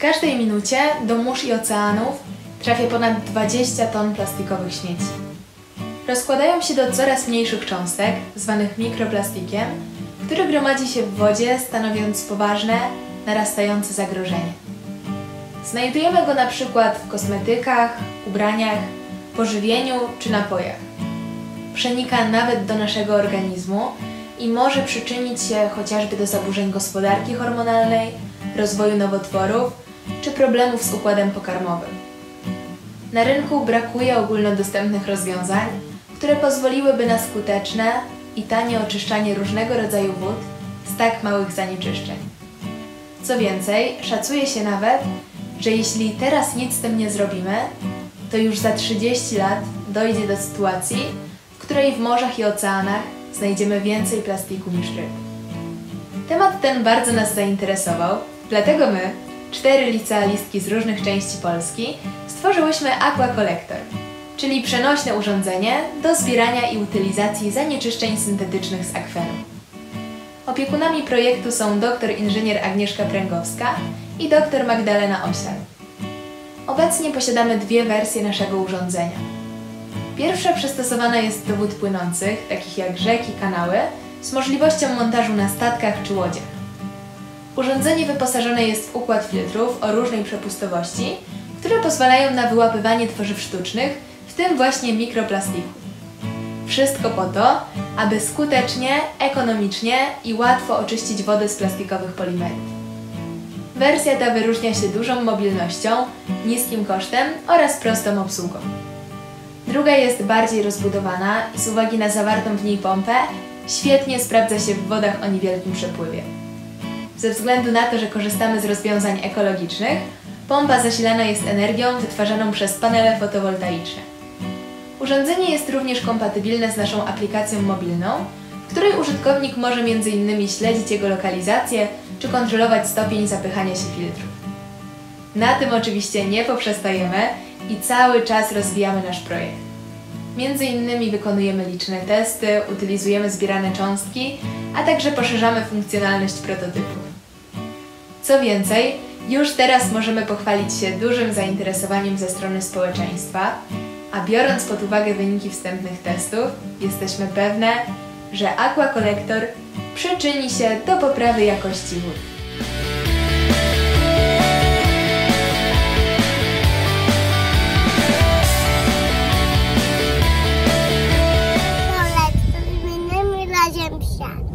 każdej minucie do mórz i oceanów trafia ponad 20 ton plastikowych śmieci. Rozkładają się do coraz mniejszych cząstek, zwanych mikroplastikiem, który gromadzi się w wodzie, stanowiąc poważne, narastające zagrożenie. Znajdujemy go na przykład w kosmetykach, ubraniach, pożywieniu czy napojach. Przenika nawet do naszego organizmu i może przyczynić się chociażby do zaburzeń gospodarki hormonalnej, rozwoju nowotworów czy problemów z układem pokarmowym. Na rynku brakuje ogólnodostępnych rozwiązań, które pozwoliłyby na skuteczne i tanie oczyszczanie różnego rodzaju wód z tak małych zanieczyszczeń. Co więcej, szacuje się nawet, że jeśli teraz nic z tym nie zrobimy, to już za 30 lat dojdzie do sytuacji, w której w morzach i oceanach znajdziemy więcej plastiku niż ryb. Temat ten bardzo nas zainteresował, dlatego my, cztery licealistki z różnych części Polski, stworzyłyśmy Aqua Collector, czyli przenośne urządzenie do zbierania i utylizacji zanieczyszczeń syntetycznych z akwenu. Opiekunami projektu są dr inżynier Agnieszka Pręgowska i dr Magdalena Osial. Obecnie posiadamy dwie wersje naszego urządzenia. Pierwsza przystosowana jest do wód płynących, takich jak rzeki, kanały, z możliwością montażu na statkach czy łodziach. Urządzenie wyposażone jest w układ filtrów o różnej przepustowości, które pozwalają na wyłapywanie tworzyw sztucznych, w tym właśnie mikroplastiku. Wszystko po to, aby skutecznie, ekonomicznie i łatwo oczyścić wodę z plastikowych polimerów. Wersja ta wyróżnia się dużą mobilnością, niskim kosztem oraz prostą obsługą. Druga jest bardziej rozbudowana i z uwagi na zawartą w niej pompę świetnie sprawdza się w wodach o niewielkim przepływie. Ze względu na to, że korzystamy z rozwiązań ekologicznych, pompa zasilana jest energią wytwarzaną przez panele fotowoltaiczne. Urządzenie jest również kompatybilne z naszą aplikacją mobilną, w której użytkownik może m.in. śledzić jego lokalizację czy kontrolować stopień zapychania się filtrów. Na tym oczywiście nie poprzestajemy i cały czas rozwijamy nasz projekt. Między innymi wykonujemy liczne testy, utylizujemy zbierane cząstki, a także poszerzamy funkcjonalność prototypów. Co więcej, już teraz możemy pochwalić się dużym zainteresowaniem ze strony społeczeństwa, a biorąc pod uwagę wyniki wstępnych testów, jesteśmy pewne, że Aqua Collector przyczyni się do poprawy jakości wód. Collector zmieniamy razem psia.